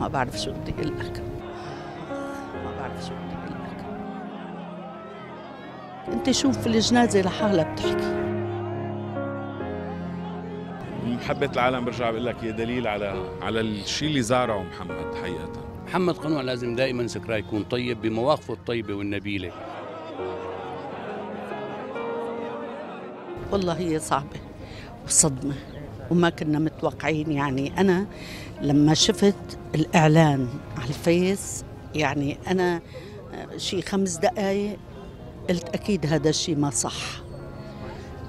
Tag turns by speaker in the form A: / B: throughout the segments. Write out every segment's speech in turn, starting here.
A: ما بعرف شو بدي أقول لك. ما بعرف شو بدي أقول لك. أنت شوف الجنازة لحالها بتحكي.
B: محبة العالم برجع بقول لك هي دليل على على الشيء اللي زارعه محمد حقيقة.
C: محمد قنوع لازم دائما ذكراه يكون طيب بمواقفه الطيبة والنبيلة.
A: والله هي صعبة وصدمة. وما كنا متوقعين. يعني أنا لما شفت الإعلان على الفيس يعني أنا شي خمس دقايق قلت أكيد هذا الشيء ما صح.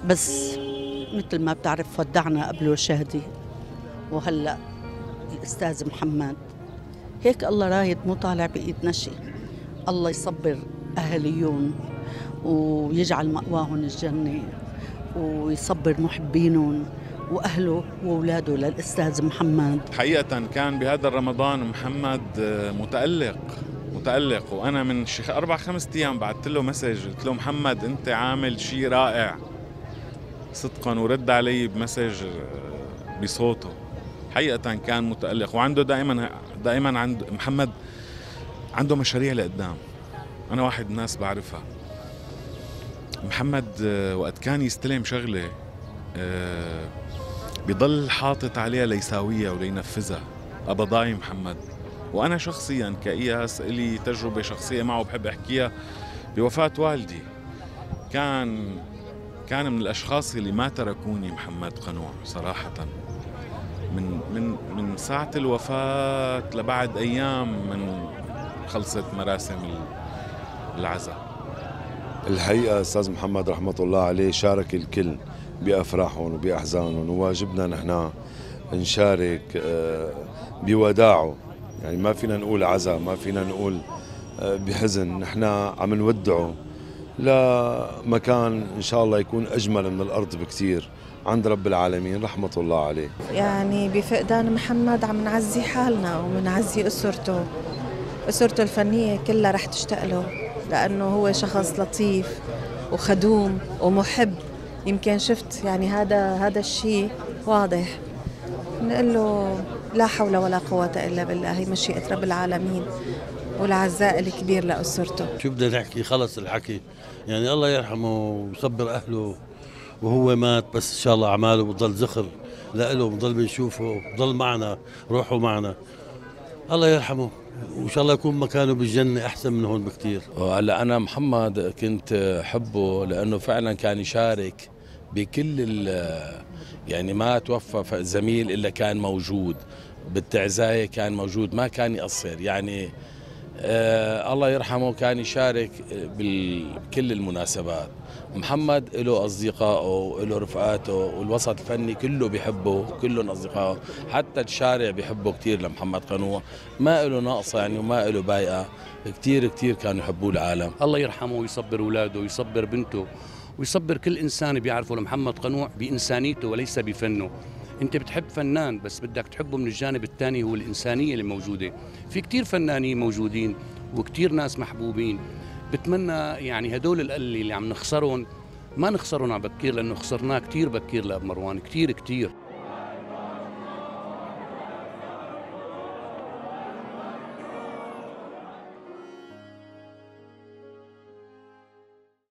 A: بس مثل ما بتعرف ودعنا قبله شادي وهلأ الأستاذ محمد هيك الله رايد مو طالع بإيدنا شيء الله يصبر أهليون ويجعل مأواهم الجنة ويصبر محبينهم. وأهله وأولاده للأستاذ محمد.
B: حقيقة كان بهذا الرمضان محمد متألق متألق. وأنا من شي أربع خمس أيام بعثت له مسج قلت له محمد أنت عامل شيء رائع. صدقا ورد علي بمسج بصوته. حقيقة كان متألق. وعنده دائما دائما عند محمد عنده مشاريع لقدام. أنا واحد الناس بعرفها. محمد وقت كان يستلم شغلة بضل حاطط عليها ليساويها ولينفذها. أبضاي محمد. وأنا شخصيا كإياس لي تجربة شخصية معه بحب أحكيها بوفاة والدي. كان كان من الأشخاص اللي ما تركوني محمد قنوع صراحة. من من من ساعة الوفاة لبعد أيام من خلصت مراسم العزاء.
D: الحقيقة أستاذ محمد رحمة الله عليه شارك الكل. بأفراحهم وبأحزانهم وواجبنا نحن نشارك بوداعه. يعني ما فينا نقول عزاء ما فينا نقول بحزن. نحن عم نودعه لمكان إن شاء الله يكون أجمل من الأرض بكثير. عند رب العالمين رحمة الله عليه.
E: يعني بفقدان محمد عم نعزي حالنا ومنعزي أسرته. أسرته الفنية كلها رح تشتاق له لأنه هو شخص لطيف وخدوم ومحب. يمكن شفت يعني هذا هذا الشيء واضح. نقول له لا حول ولا قوة إلا بالله هي مشيئة رب العالمين والعزاء الكبير لأسرته.
C: شو بدنا نحكي؟ خلص الحكي. يعني الله يرحمه ويصبر أهله وهو مات بس إن شاء الله أعماله بتضل زخر لإله بضل بنشوفه بضل معنا روحه معنا. الله يرحمه. وإن شاء الله يكون مكانه بالجنة أحسن من هون بكثير
F: هلا أنا محمد كنت حبه لأنه فعلا كان يشارك بكل يعني ما توفى زميل إلا كان موجود. بالتعزاية كان موجود ما كان يقصر. يعني آه الله يرحمه كان يشارك بكل المناسبات. محمد له أصدقائه له رفقاته والوسط الفني كله بيحبه كلهم أصدقائه. حتى الشارع بيحبه كثير لمحمد قنوع ما له ناقصة يعني وما له بايقة كثير كثير كانوا يحبوه العالم.
C: الله يرحمه ويصبر أولاده ويصبر بنته. ويصبر كل إنسان بيعرفه لمحمد قنوع بإنسانيته وليس بفنه. أنت بتحب فنان بس بدك تحبه من الجانب الثاني هو الإنسانية اللي موجودة. في كتير فنانين موجودين وكتير ناس محبوبين. بتمنى يعني هدول اللي عم نخسرهم ما نخسرهم على بكير لأنه خسرناه كتير بكير لاب مروان كتير كتير.